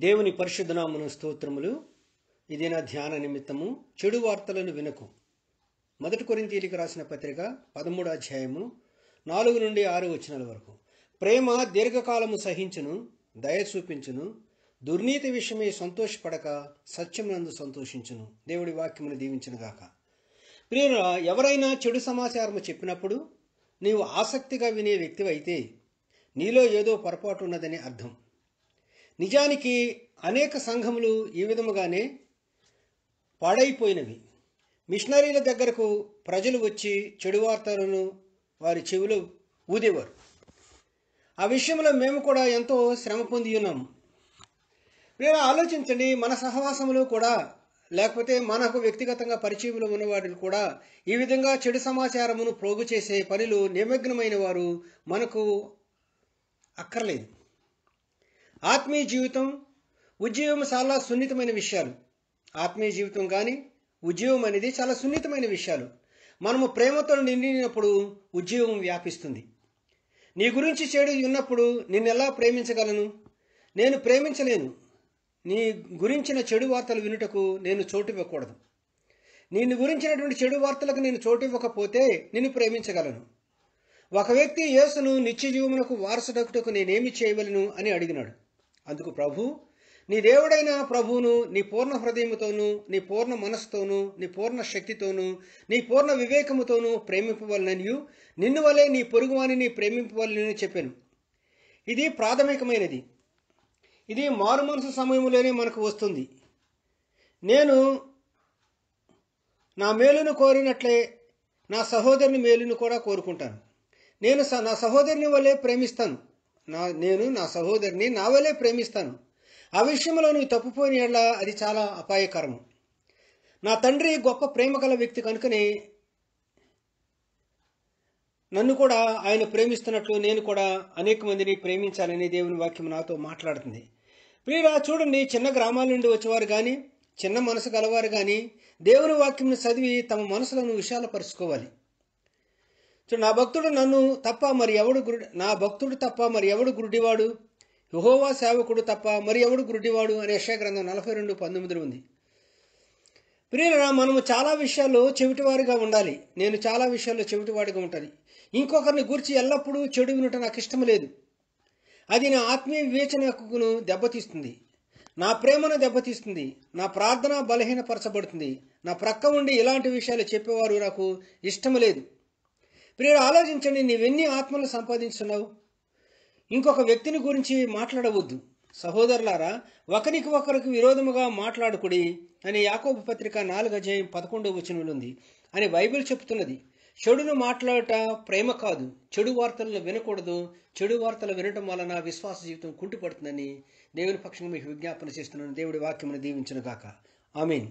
దేవుని పరిశుద్ధనామను స్తోత్రములు. ఇది నా ధ్యాన నిమిత్తము. చెడు వార్తలను వినకు. మొదటి కొరింతీలికి రాసిన పత్రిక పదమూడు అధ్యాయము నాలుగు నుండి ఆరు వచనాల వరకు. ప్రేమ దీర్ఘకాలము సహించును దయ చూపించును దుర్నీతి విషయమై సంతోషపడక సత్యమునందు సంతోషించును. దేవుడి వాక్యమును దీవించునుగాక ప్రియుల ఎవరైనా చెడు సమాచారము చెప్పినప్పుడు నీవు ఆసక్తిగా వినే వ్యక్తివైతే నీలో ఏదో పొరపాటు ఉన్నదని అర్థం. నిజానికి అనేక సంఘములు ఈ విధముగానే పాడైపోయినవి. మిషనరీల దగ్గరకు ప్రజలు వచ్చి చెడు వార్తలను వారి చెవిలో ఊదేవారు. ఆ విషయంలో మేము కూడా ఎంతో శ్రమ పొంది ఉన్నాము మీరు ఆలోచించండి. మన సహవాసములు కూడా లేకపోతే మనకు వ్యక్తిగతంగా పరిచయంలో ఉన్నవాడు కూడా ఈ విధంగా చెడు సమాచారమును ప్రోగు చేసే పనిలో నిమగ్నమైన వారు మనకు అక్కర్లేదు. ఆత్మీయ జీవితం ఉద్యోగం చాలా సున్నితమైన విషయాలు. ఆత్మీయ జీవితం కానీ ఉద్యోగం అనేది చాలా సున్నితమైన విషయాలు. మనము ప్రేమతో నిండినప్పుడు ఉద్యోగం వ్యాపిస్తుంది. నీ గురించి చెడు ఉన్నప్పుడు నిన్నెలా ప్రేమించగలను? నేను ప్రేమించలేను. నీ గురించిన చెడు వార్తలు వినుటకు నేను చోటు ఇవ్వకూడదు. నిన్ను గురించినటువంటి చెడు వార్తలకు నేను చోటు ఇవ్వకపోతే నిన్ను ప్రేమించగలను. ఒక వ్యక్తి యేసును నిత్య జీవమునకు వారసుడకుటకు నేనేమి చేయవలను అని అడిగినాడు. అందుకు ప్రభు నీ దేవుడైన ప్రభువును నీ పూర్ణ హృదయముతోనూ నీ పూర్ణ మనస్సుతోనూ నీ పూర్ణ శక్తితోనూ నీ పూర్ణ వివేకముతోనూ ప్రేమింపవలననియు నిన్ను వలె నీ పొరుగువానిని ప్రేమింపవలనని చెప్పాను. ఇది ప్రాథమికమైనది. ఇది మారు మనసు సమయంలోనే మనకు వస్తుంది. నేను నా మేలును కోరినట్లే నా సహోదరుని మేలును కూడా కోరుకుంటాను. నేను స- నా సహోదరుని వల్లే ప్రేమిస్తాను. నా నేను నా సహోదరిని నా వల్లే ప్రేమిస్తాను. ఆ విషయంలో నువ్వు తప్పిపోయిన ఎలా అది చాలా అపాయకరము. నా తండ్రి గొప్ప ప్రేమ గల వ్యక్తి కనుకనే నన్ను కూడా ఆయన ప్రేమిస్తున్నట్లు నేను కూడా అనేక మందిని ప్రేమించాలని దేవుని వాక్యం నాతో మాట్లాడుతుంది. ప్రియరా చూడండి చిన్న గ్రామాల నుండి వచ్చేవారు కానీ చిన్న మనసు గలవారు కానీ దేవుని వాక్యంను చదివి తమ మనసులను విశాలపరుచుకోవాలి. నా భక్తుడు నన్ను తప్ప మరి ఎవడు గురు నా భక్తుడు తప్ప మరి ఎవడు గురుడివాడు? యహోవా సేవకుడు తప్ప మరి ఎవడు గురుడివాడు? అనే యశాగ్రంథం నలభై రెండు పంతొమ్మిదిలో ఉంది. ప్రియులరా మనము చాలా విషయాల్లో చెవిటివారిగా ఉండాలి. నేను చాలా విషయాల్లో చెవిటివాడిగా ఉంటాను. ఇంకొకరిని గురించి ఎల్లప్పుడూ చెడు వినట నాకు ఇష్టం లేదు. అది నా ఆత్మీయ వివేచనకును దెబ్బతీస్తుంది. నా ప్రేమను దెబ్బతీస్తుంది. నా ప్రార్థన బలహీనపరచబడుతుంది. నా ప్రక్క ఉండి ఇలాంటి విషయాలు చెప్పేవారు నాకు ఇష్టం లేదు. ప్రియుడు ఆలోచించండి నీవెన్ని ఆత్మలు సంపాదించున్నావు? ఇంకొక వ్యక్తిని గురించి మాట్లాడవద్దు. సహోదరులారా ఒకరికి ఒకరికి విరోధముగా మాట్లాడుకుడి అని యాకోబు పత్రిక నాలుగు అధ్యాయం పదకొండవ వచనంలో అని బైబిల్ చెప్తున్నది. చెడును మాట్లాడట ప్రేమ కాదు. చెడు వార్తలను వినకూడదు. చెడు వార్తలు వినటం వలన విశ్వాస జీవితం కుంటుపడుతుందని దేవుని పక్షంగా మీకు విజ్ఞాపన చేస్తున్నాను. దేవుడి వాక్యమును దీవించును గాక మీన్